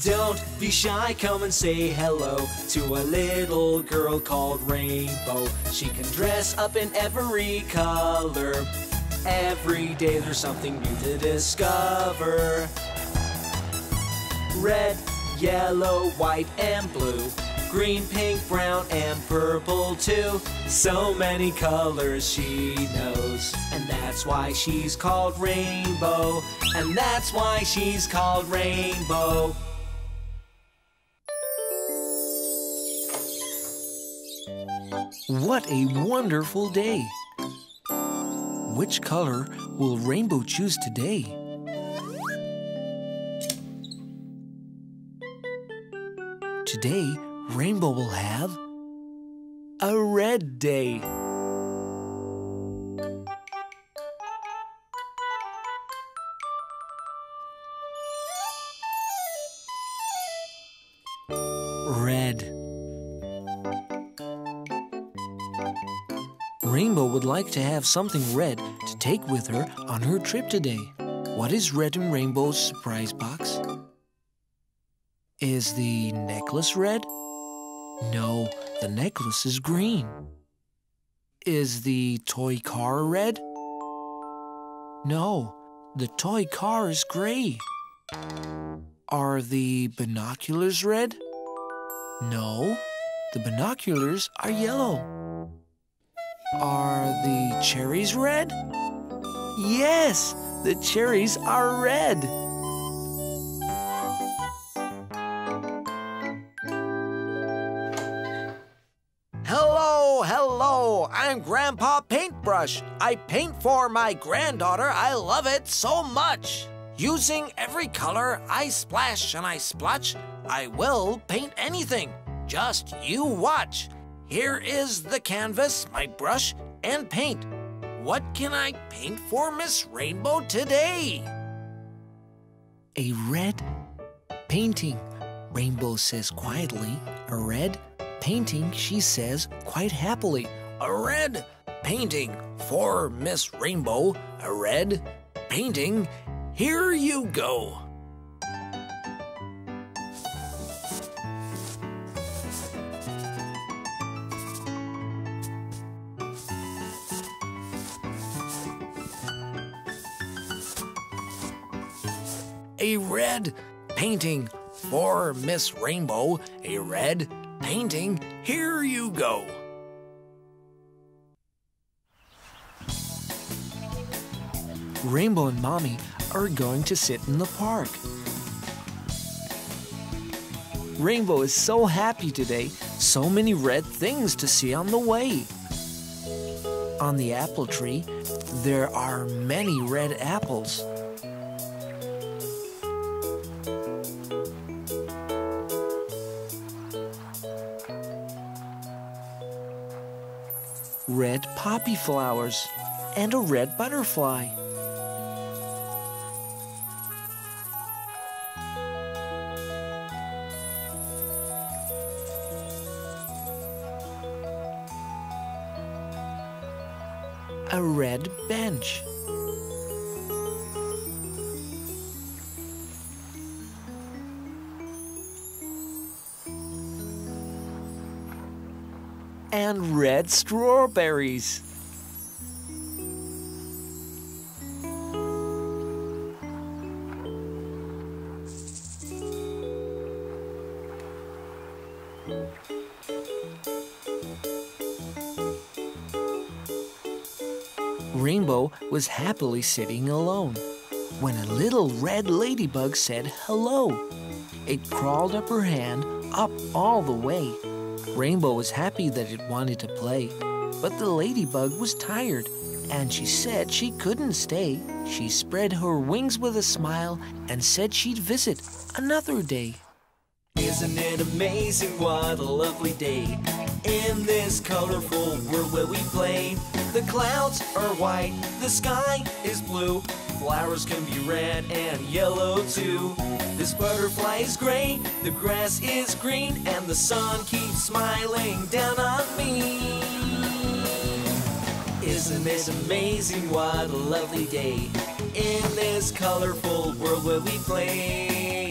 Don't be shy, come and say hello to a little girl called Rainbow. She can dress up in every color. Every day there's something new to discover. Red, yellow, white, and blue. Green, pink, brown, and purple too. So many colors she knows. And that's why she's called Rainbow. And that's why she's called Rainbow. What a wonderful day! Which color will Rainbow choose today? Today, Rainbow will have a red day. Red. Rainbow would like to have something red to take with her on her trip today. What is red in Rainbow's surprise box? Is the necklace red? No, the necklace is green. Is the toy car red? No, the toy car is gray. Are the binoculars red? No, the binoculars are yellow. Are the cherries red? Yes, the cherries are red. Hello, hello. I'm Grandpa Paintbrush. I paint for my granddaughter. I love it so much. Using every color, I splash and I splotch. I will paint anything. Just you watch. Here is the canvas, my brush, and paint. What can I paint for Miss Rainbow today? A red painting, Rainbow says quietly. A red painting, she says quite happily. A red painting for Miss Rainbow. A red painting. Here you go. A red painting for Miss Rainbow. A red painting. Here you go. Rainbow and Mommy are going to sit in the park. Rainbow is so happy today, so many red things to see on the way. On the apple tree, there are many red apples. Red poppy flowers and a red butterfly. a red bench. And red strawberries. Rainbow was happily sitting alone when a little red ladybug said hello. It crawled up her hand, up all the way. Rainbow was happy that it wanted to play, but the ladybug was tired, and she said she couldn't stay. She spread her wings with a smile and said she'd visit another day. Isn't it amazing what a lovely day In this colorful world where we play The clouds are white, the sky is blue Flowers can be red and yellow too. This butterfly is gray, the grass is green And the sun keeps smiling down on me. Isn't it amazing what a lovely day In this colorful world where we play